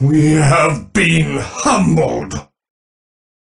We have been humbled.